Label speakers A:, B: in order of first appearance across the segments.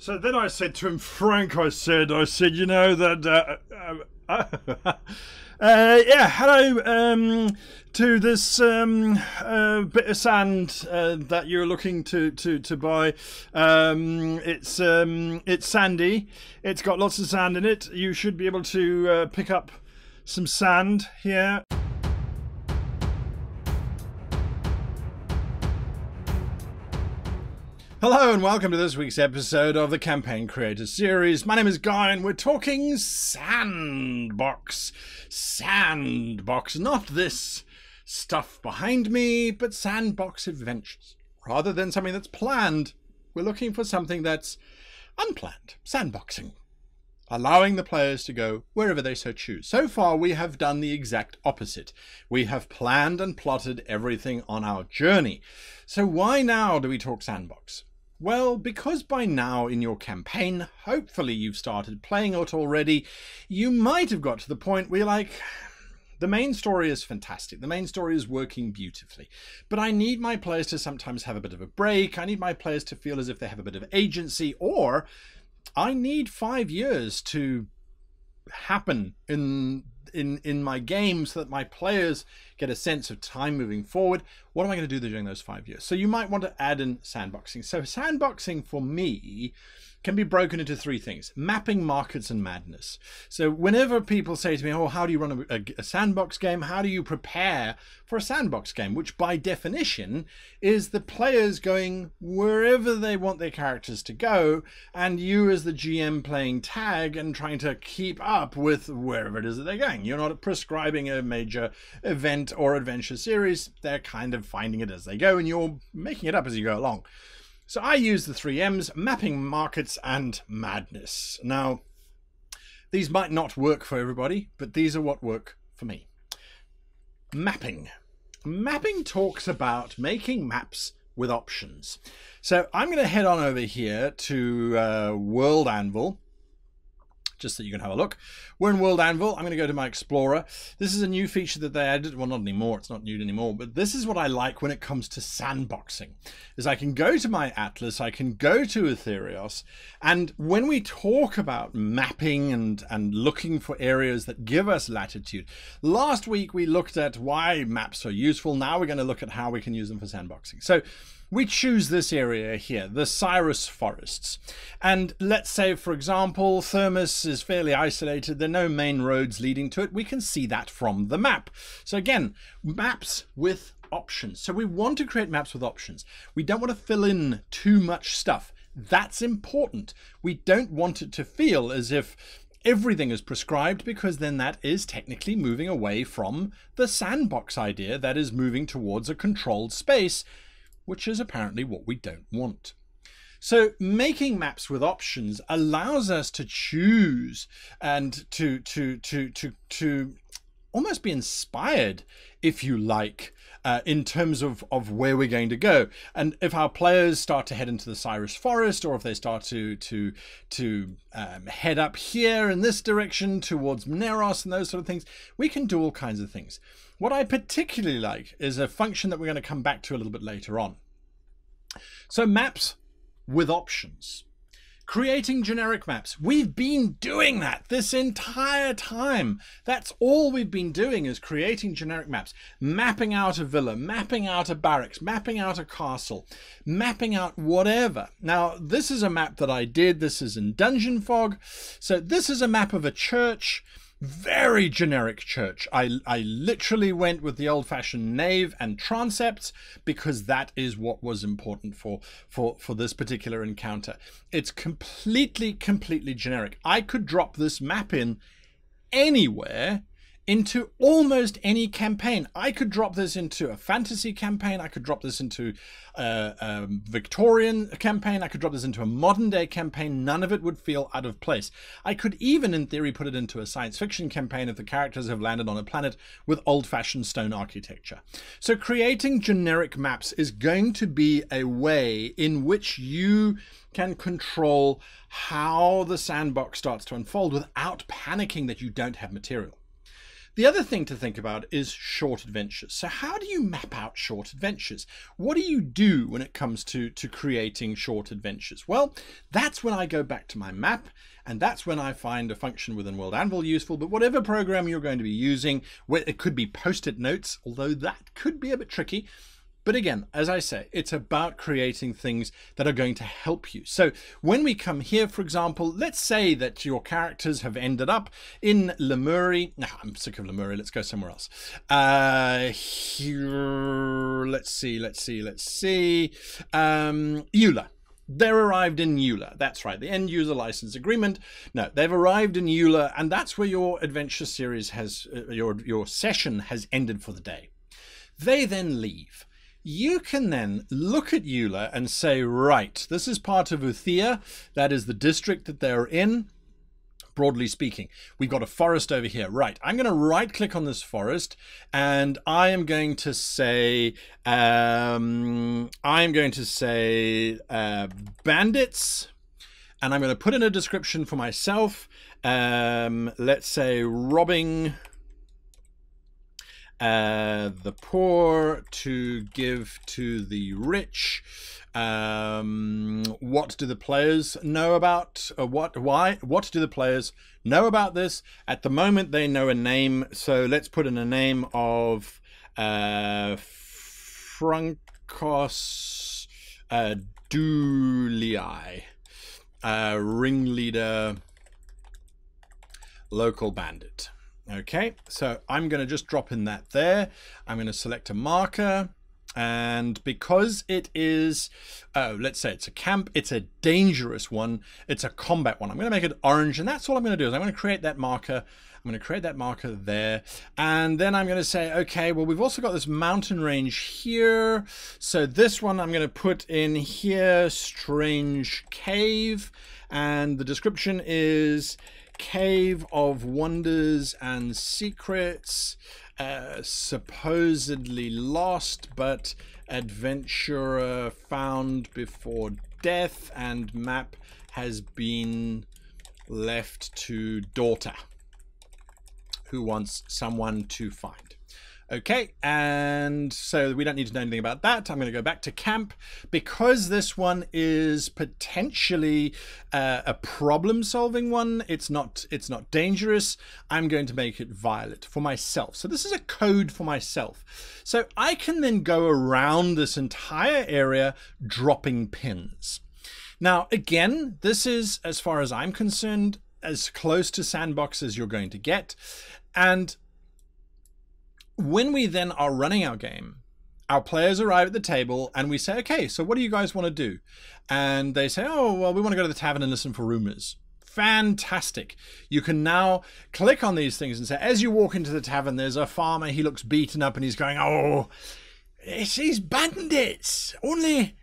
A: So then I said to him, Frank, I said, I said, you know that, uh, uh, uh, uh yeah, hello um, to this um, uh, bit of sand uh, that you're looking to to to buy. Um, it's um, it's sandy. It's got lots of sand in it. You should be able to pick up some sand here. Hello and welcome to this week's episode of the Campaign Creator Series. My name is Guy and we're talking Sandbox. Sandbox, not this stuff behind me, but Sandbox Adventures. Rather than something that's planned, we're looking for something that's unplanned. Sandboxing. Allowing the players to go wherever they so choose. So far, we have done the exact opposite. We have planned and plotted everything on our journey. So why now do we talk sandbox? Well, because by now in your campaign, hopefully you've started playing it already, you might have got to the point where you're like, the main story is fantastic. The main story is working beautifully. But I need my players to sometimes have a bit of a break. I need my players to feel as if they have a bit of agency, or I need five years to happen in in in my game so that my players get a sense of time moving forward. What am I going to do during those five years? So you might want to add in sandboxing. So sandboxing for me can be broken into three things mapping markets and madness. So, whenever people say to me, Oh, how do you run a, a, sandbox game? How do you prepare for a sandbox game? Which, by definition, is the players going wherever they want their characters to go, and you, as the GM, playing tag and trying to keep up with wherever it is that they're going. You're not prescribing a major event or adventure series, they're kind of finding it as they go, and you're making it up as you go along. So I use the three M's, mapping markets and madness. Now, these might not work for everybody, but these are what work for me. Mapping. Mapping talks about making maps with options. So I'm going to head on over here to uh, World Anvil just so you can have a look. We're in World Anvil. I'm going to go to my Explorer. This is a new feature that they added. Well, not anymore. It's not new anymore. But this is what I like when it comes to sandboxing. Is I can go to my Atlas, I can go to Ethereos, and when we talk about mapping and, and looking for areas that give us latitude, last week we looked at why maps are useful. Now we're going to look at how we can use them for sandboxing. So we choose this area here, the Cyrus Forests. And let's say, for example, Thermos is fairly isolated. There are no main roads leading to it. We can see that from the map. So again, maps with options. So we want to create maps with options. We don't want to fill in too much stuff. That's important. We don't want it to feel as if everything is prescribed because then that is technically moving away from the sandbox idea that is moving towards a controlled space which is apparently what we don't want. So making maps with options allows us to choose and to to to to to almost be inspired, if you like, uh, in terms of, of where we're going to go. And if our players start to head into the Cyrus Forest, or if they start to to to um, head up here in this direction towards Maneros and those sort of things, we can do all kinds of things. What I particularly like is a function that we're going to come back to a little bit later on. So maps with options. Creating generic maps. We've been doing that this entire time. That's all we've been doing is creating generic maps. Mapping out a villa, mapping out a barracks, mapping out a castle, mapping out whatever. Now, this is a map that I did. This is in Dungeon Fog. So this is a map of a church very generic church. I, I literally went with the old fashioned nave and transepts because that is what was important for, for, for this particular encounter. It's completely, completely generic. I could drop this map in anywhere into almost any campaign. I could drop this into a fantasy campaign. I could drop this into a, a, Victorian campaign. I could drop this into a modern day campaign. None of it would feel out of place. I could even, in theory, put it into a science fiction campaign if the characters have landed on a planet with old fashioned stone architecture. So, creating generic maps is going to be a way in which you can control how the sandbox starts to unfold without panicking that you don't have material. The other thing to think about is short adventures. So how do you map out short adventures? What do you do when it comes to, to creating short adventures? Well, that's when I go back to my map and that's when I find a function within World Anvil useful, but whatever program you're going to be using, it could be post-it notes, although that could be a bit tricky. But again, as I say, it's about creating things that are going to help you. So when we come here, for example, let's say that your characters have ended up in Lemuria. No, I'm sick of Lemuria. Let's go somewhere else. Uh, here, let's see, let's see, let's see. Um, Eula. They're arrived in Eula. That's right, the end user license agreement. No, they've arrived in Eula, and that's where your adventure series has, uh, your, your session has ended for the day. They then leave you can then look at Eula and say, right, this is part of Uthia, that is the district that they're in, broadly speaking. We've got a forest over here. Right, I'm going to right click on this forest and I am going to say, um, I'm going to say uh, bandits and I'm going to put in a description for myself. Um, let's say robbing uh, the poor to give to the rich. Um, what do the players know about uh, what? Why? What do the players know about this? At the moment, they know a name. So let's put in a name of uh, Frankos uh, Dulii, uh, ringleader, local bandit. Okay, so I'm going to just drop in that there. I'm going to select a marker. And because it is, oh, let's say it's a camp, it's a dangerous one, it's a combat one. I'm going to make it orange, and that's all I'm going to do is I'm going to create that marker. I'm going to create that marker there. And then I'm going to say, okay, well, we've also got this mountain range here. So this one I'm going to put in here, strange cave. And the description is Cave of Wonders and Secrets, uh, supposedly lost, but adventurer found before death, and map has been left to daughter, who wants someone to find. Okay, and so we don't need to know anything about that. I'm going to go back to camp. Because this one is potentially uh, a problem-solving one, it's not, it's not dangerous, I'm going to make it violet for myself. So this is a code for myself. So I can then go around this entire area dropping pins. Now, again, this is, as far as I'm concerned, as close to sandbox as you're going to get. And when we then are running our game, our players arrive at the table and we say, okay, so what do you guys want to do? And they say, oh, well, we want to go to the tavern and listen for rumors. Fantastic. You can now click on these things and say, as you walk into the tavern, there's a farmer, he looks beaten up and he's going, oh, it's these bandits. Only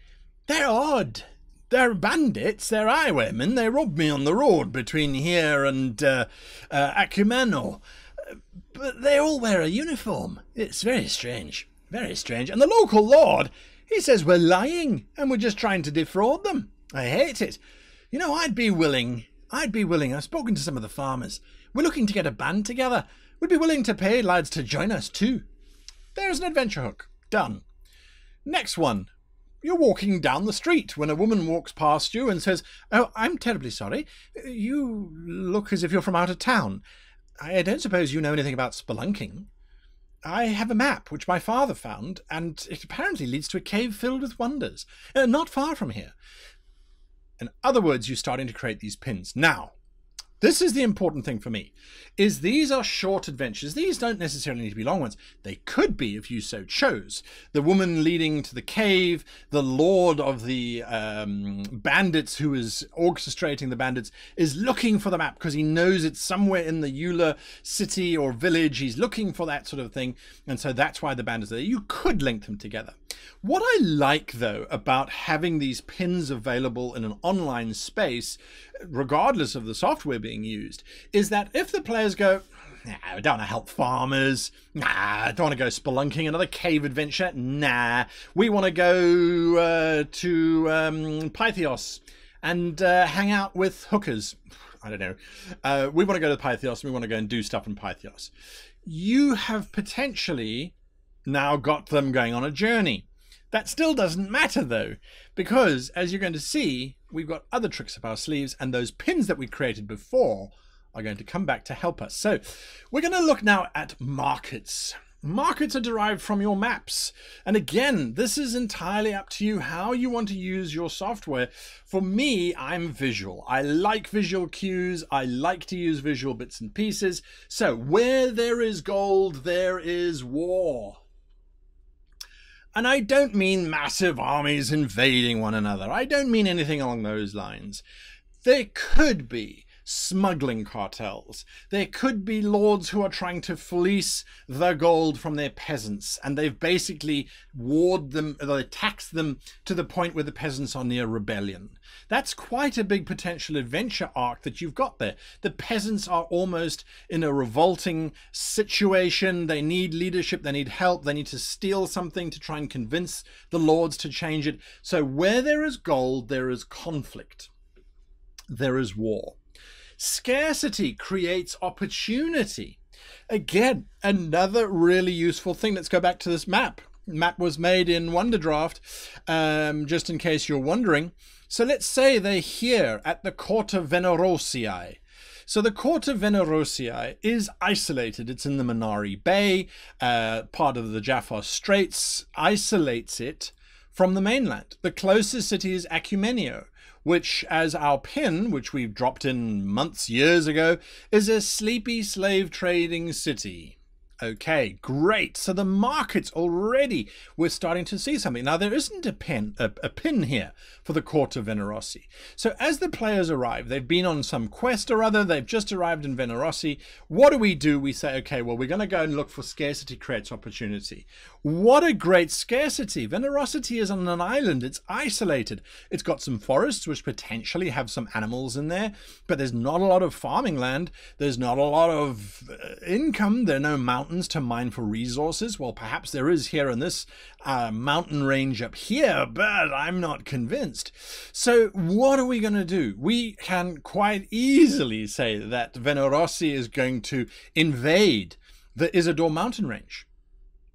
A: they're odd. They're bandits, they're highwaymen. They robbed me on the road between here and uh, uh, Acumeno but they all wear a uniform. It's very strange. Very strange. And the local lord, he says we're lying and we're just trying to defraud them. I hate it. You know, I'd be willing. I'd be willing. I've spoken to some of the farmers. We're looking to get a band together. We'd be willing to pay lads to join us too. There's an adventure hook. Done. Next one. You're walking down the street when a woman walks past you and says, Oh, I'm terribly sorry. You look as if you're from out of town. I don't suppose you know anything about spelunking. I have a map which my father found, and it apparently leads to a cave filled with wonders, uh, not far from here. In other words, you're starting to create these pins. Now, this is the important thing for me, is these are short adventures. These don't necessarily need to be long ones. They could be if you so chose. The woman leading to the cave, the lord of the um, bandits who is orchestrating the bandits is looking for the map because he knows it's somewhere in the Eula city or village. He's looking for that sort of thing. And so that's why the bandits are there. You could link them together. What I like though about having these pins available in an online space regardless of the software being used, is that if the players go, nah, I don't want to help farmers. Nah, I don't want to go spelunking another cave adventure. Nah, we want to go uh, to um, Pythios and uh, hang out with hookers. I don't know. Uh, we want to go to Pythios and we want to go and do stuff in Pythios. you have potentially now got them going on a journey. That still doesn't matter though, because as you're going to see, we've got other tricks up our sleeves and those pins that we created before are going to come back to help us. So we're going to look now at markets. Markets are derived from your maps. And again, this is entirely up to you how you want to use your software. For me, I'm visual. I like visual cues. I like to use visual bits and pieces. So where there is gold, there is war. And I don't mean massive armies invading one another. I don't mean anything along those lines. There could be smuggling cartels. There could be lords who are trying to fleece the gold from their peasants, and they've basically warred them, they taxed them to the point where the peasants are near rebellion. That's quite a big potential adventure arc that you've got there. The peasants are almost in a revolting situation. They need leadership, they need help, they need to steal something to try and convince the lords to change it. So where there is gold, there is conflict. There is war. Scarcity creates opportunity. Again, another really useful thing. Let's go back to this map. Map was made in Wonderdraft, um, just in case you're wondering. So let's say they're here at the court of Venerossi. So the court of Venerossi is isolated. It's in the Minari Bay, uh, part of the Jaffa Straits, isolates it from the mainland. The closest city is Acumenio, which, as our pin, which we've dropped in months, years ago, is a sleepy slave trading city. Okay, great. So the markets already we're starting to see something. Now there isn't a pin a, a, pin here for the court of Venerossi. So as the players arrive, they've been on some quest or other, they've just arrived in Venerossi. What do we do? We say, okay, well we're going to go and look for scarcity creates opportunity. What a great scarcity. Venerosity is on an island. It's isolated. It's got some forests which potentially have some animals in there, but there's not a lot of farming land. There's not a lot of uh, income. There are no mountains to mine for resources. Well, perhaps there is here in this uh, mountain range up here, but I'm not convinced. So what are we going to do? We can quite easily say that Venerossi is going to invade the Isidore mountain range.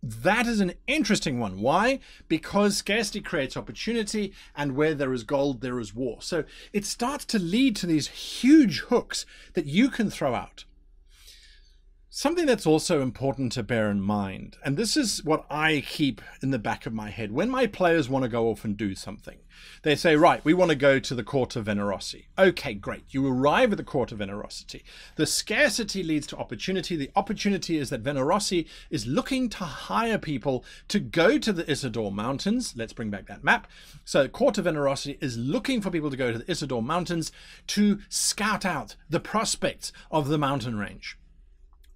A: That is an interesting one. Why? Because scarcity creates opportunity, and where there is gold, there is war. So it starts to lead to these huge hooks that you can throw out. Something that's also important to bear in mind, and this is what I keep in the back of my head when my players want to go off and do something. They say, right, we want to go to the court of Venerossi. Okay, great. You arrive at the court of Venerosity. The scarcity leads to opportunity. The opportunity is that Venerossi is looking to hire people to go to the Isidore Mountains. Let's bring back that map. So, court of Venerosity is looking for people to go to the Isidore Mountains to scout out the prospects of the mountain range.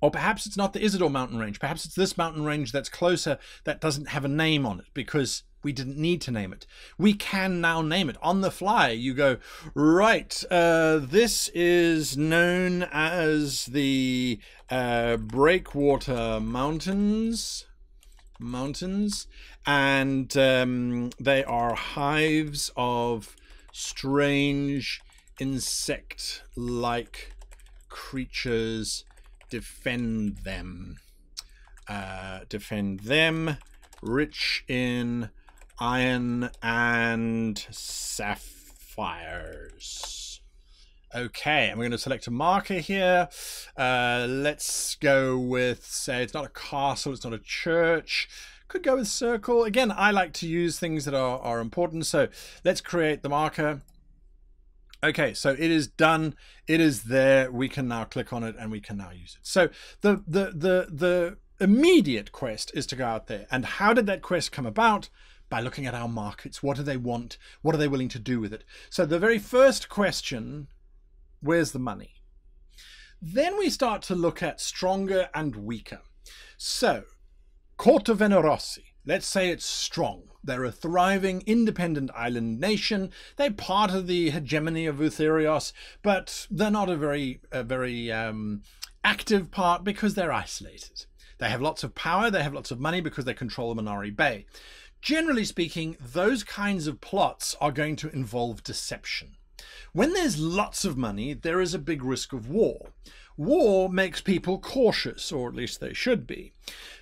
A: Or perhaps it's not the Isidore mountain range. Perhaps it's this mountain range that's closer that doesn't have a name on it because we didn't need to name it. We can now name it on the fly. You go, right, uh, this is known as the uh, Breakwater Mountains. Mountains. And um, they are hives of strange insect like creatures defend them. Uh, defend them, rich in iron and sapphires. Okay, and we're going to select a marker here. Uh, let's go with, say, it's not a castle, it's not a church. Could go with circle. Again, I like to use things that are, are important. So let's create the marker. Okay, so it is done. It is there. We can now click on it and we can now use it. So the the the the immediate quest is to go out there. And how did that quest come about? By looking at our markets. What do they want? What are they willing to do with it? So the very first question, where's the money? Then we start to look at stronger and weaker. So, Corte Venerossi, let's say it's strong. They're a thriving, independent island nation. They're part of the hegemony of Utherios, but they're not a very, a very um, active part because they're isolated. They have lots of power, they have lots of money because they control the Minari Bay. Generally speaking, those kinds of plots are going to involve deception. When there's lots of money, there is a big risk of war. War makes people cautious, or at least they should be.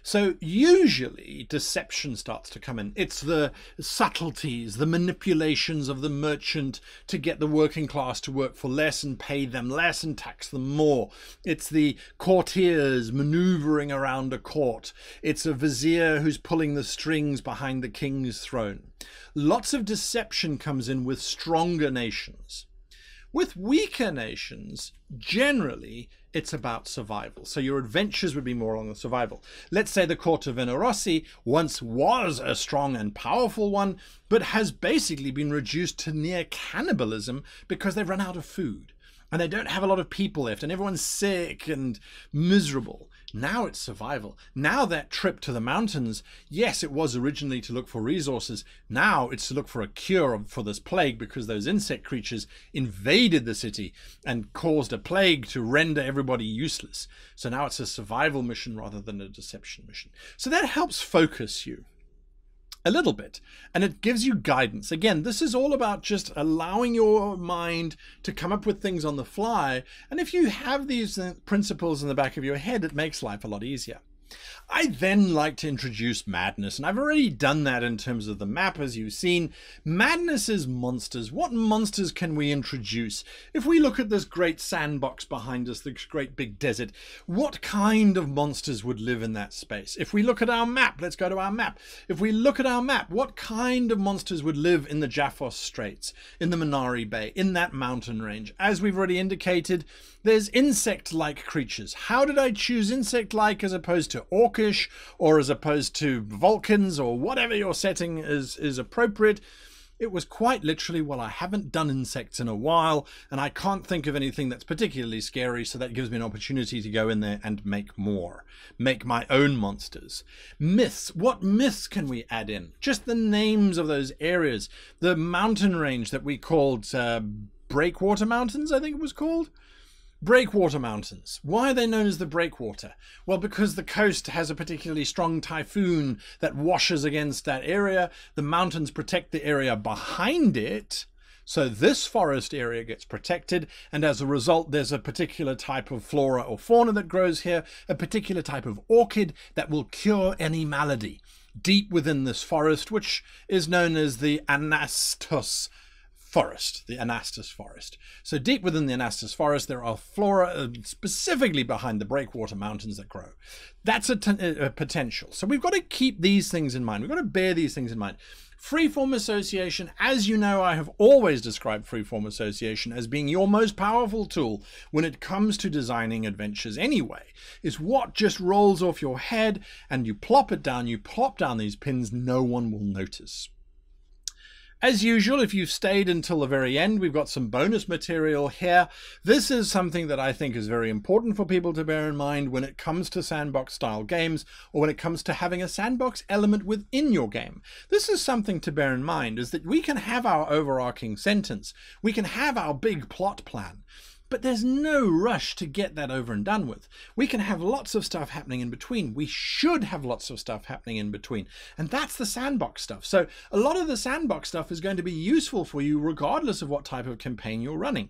A: So usually deception starts to come in. It's the subtleties, the manipulations of the merchant to get the working class to work for less and pay them less and tax them more. It's the courtiers maneuvering around a court. It's a vizier who's pulling the strings behind the king's throne. Lots of deception comes in with stronger nations. With weaker nations, generally, it's about survival. So your adventures would be more on the survival. Let's say the court of Vinarosi once was a strong and powerful one, but has basically been reduced to near cannibalism because they've run out of food and they don't have a lot of people left and everyone's sick and miserable. Now it's survival. Now that trip to the mountains, yes, it was originally to look for resources. Now it's to look for a cure for this plague because those insect creatures invaded the city and caused a plague to render everybody useless. So now it's a survival mission rather than a deception mission. So that helps focus you a little bit and it gives you guidance. Again this is all about just allowing your mind to come up with things on the fly and if you have these uh, principles in the back of your head it makes life a lot easier I then like to introduce madness, and I've already done that in terms of the map, as you've seen. Madness is monsters. What monsters can we introduce? If we look at this great sandbox behind us, this great big desert, what kind of monsters would live in that space? If we look at our map, let's go to our map. If we look at our map, what kind of monsters would live in the Jaffos Straits, in the Minari Bay, in that mountain range? As we've already indicated, there's insect-like creatures. How did I choose insect-like as opposed to orcish or as opposed to Vulcans or whatever your setting is, is appropriate? It was quite literally, well, I haven't done insects in a while, and I can't think of anything that's particularly scary, so that gives me an opportunity to go in there and make more. Make my own monsters. Myths. What myths can we add in? Just the names of those areas. The mountain range that we called uh, Breakwater Mountains, I think it was called. Breakwater Mountains. Why are they known as the Breakwater? Well, because the coast has a particularly strong typhoon that washes against that area. The mountains protect the area behind it. So this forest area gets protected, and as a result, there's a particular type of flora or fauna that grows here, a particular type of orchid that will cure any malady. Deep within this forest, which is known as the Anastos forest, the Anastas forest. So deep within the Anastas forest, there are flora uh, specifically behind the breakwater mountains that grow. That's a, a potential. So we've got to keep these things in mind. We've got to bear these things in mind. Freeform association, as you know, I have always described freeform association as being your most powerful tool when it comes to designing adventures anyway. Is what just rolls off your head and you plop it down, you plop down these pins, no one will notice. As usual, if you've stayed until the very end, we've got some bonus material here. This is something that I think is very important for people to bear in mind when it comes to sandbox style games or when it comes to having a sandbox element within your game. This is something to bear in mind is that we can have our overarching sentence. We can have our big plot plan. But there's no rush to get that over and done with. We can have lots of stuff happening in between. We should have lots of stuff happening in between. And that's the sandbox stuff. So a lot of the sandbox stuff is going to be useful for you regardless of what type of campaign you're running.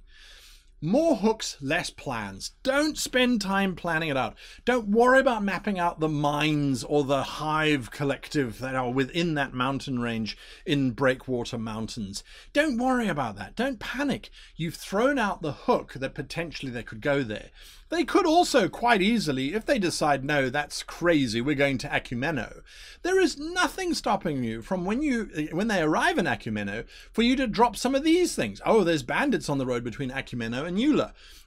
A: More hooks, less plans. Don't spend time planning it out. Don't worry about mapping out the mines or the hive collective that are within that mountain range in Breakwater Mountains. Don't worry about that. Don't panic. You've thrown out the hook that potentially they could go there. They could also quite easily, if they decide, no, that's crazy, we're going to Acumeno. There is nothing stopping you from when you when they arrive in Acumeno for you to drop some of these things. Oh, there's bandits on the road between Acumeno and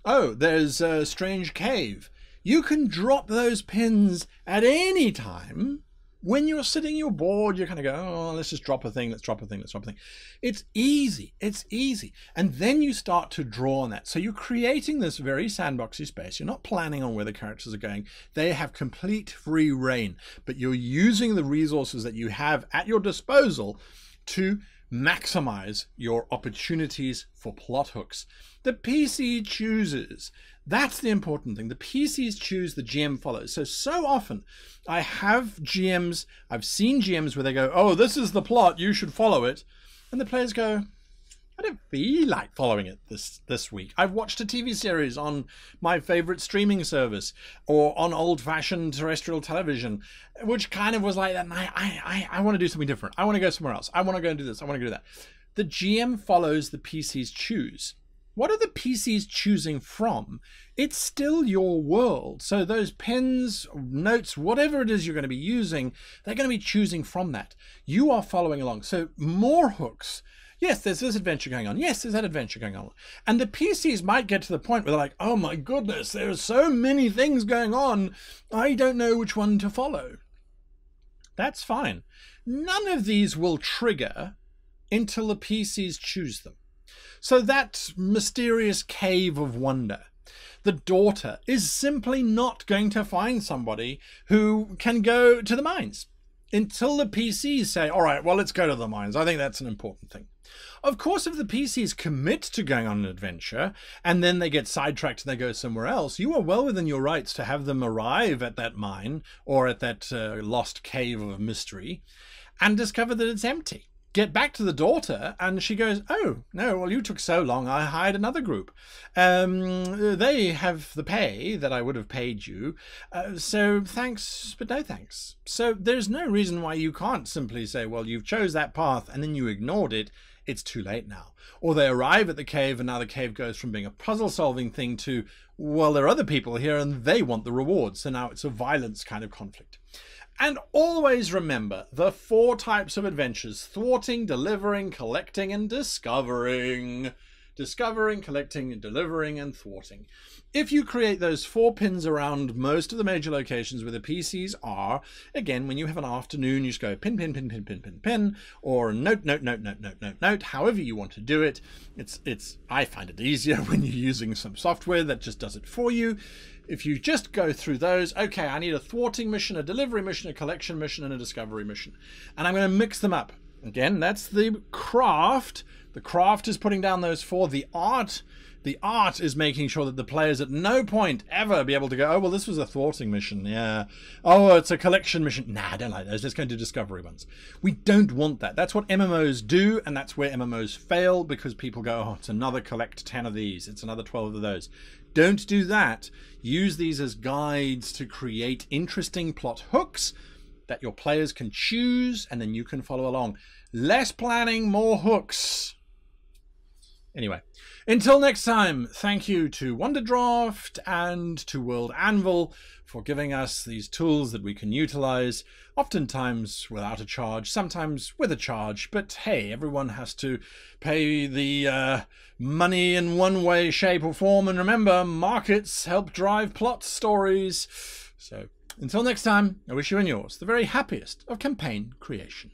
A: Oh, there's a strange cave. You can drop those pins at any time when you're sitting, you're bored, you're kind of go, oh, let's just drop a thing, let's drop a thing, let's drop a thing. It's easy, it's easy. And then you start to draw on that. So you're creating this very sandboxy space. You're not planning on where the characters are going. They have complete free rein, but you're using the resources that you have at your disposal to maximize your opportunities for plot hooks. The PC chooses. That's the important thing. The PCs choose, the GM follows. So, so often I have GMs, I've seen GMs where they go, oh, this is the plot, you should follow it. And the players go, I don't feel like following it this this week. I've watched a TV series on my favorite streaming service or on old-fashioned terrestrial television, which kind of was like that. And I I I, want to do something different. I want to go somewhere else. I want to go and do this. I want to go do that. The GM follows the PCs choose. What are the PCs choosing from? It's still your world. So those pens, notes, whatever it is you're going to be using, they're going to be choosing from that. You are following along. So more hooks Yes, there's this adventure going on. Yes, there's that adventure going on. And the PCs might get to the point where they're like, oh my goodness, there are so many things going on. I don't know which one to follow. That's fine. None of these will trigger until the PCs choose them. So that mysterious cave of wonder, the daughter is simply not going to find somebody who can go to the mines until the PCs say, all right, well, let's go to the mines. I think that's an important thing. Of course, if the PCs commit to going on an adventure and then they get sidetracked and they go somewhere else, you are well within your rights to have them arrive at that mine or at that uh, lost cave of mystery and discover that it's empty get back to the daughter and she goes oh no well you took so long i hired another group. Um, they have the pay that i would have paid you uh, so thanks but no thanks. So there's no reason why you can't simply say well you've chose that path and then you ignored it. It's too late now. Or they arrive at the cave and now the cave goes from being a puzzle solving thing to well there are other people here and they want the reward. So now it's a violence kind of conflict and always remember the four types of adventures thwarting, delivering, collecting, and discovering. Discovering, collecting, delivering, and thwarting. If you create those four pins around most of the major locations where the PCs are, again, when you have an afternoon, you just go pin, pin, pin, pin, pin, pin, pin, or note, note, note, note, note, note, note, however you want to do it. It's, it's, I find it easier when you're using some software that just does it for you if you just go through those, okay, I need a thwarting mission, a delivery mission, a collection mission, and a discovery mission. And I'm going to mix them up. Again, that's the craft. The craft is putting down those four. The art, the art is making sure that the players at no point ever be able to go, oh, well, this was a thwarting mission. Yeah. Oh, it's a collection mission. Nah, I don't like those. Let's go do discovery ones. We don't want that. That's what MMOs do, and that's where MMOs fail because people go, oh, it's another collect 10 of these. It's another 12 of those. Don't do that. Use these as guides to create interesting plot hooks that your players can choose and then you can follow along. Less planning, more hooks. Anyway, until next time, thank you to Wonderdraft and to World Anvil for giving us these tools that we can utilize, oftentimes without a charge, sometimes with a charge, but hey, everyone has to pay the uh, money in one way, shape, or form, and remember, markets help drive plot stories. So, until next time, I wish you and yours the very happiest of campaign creation.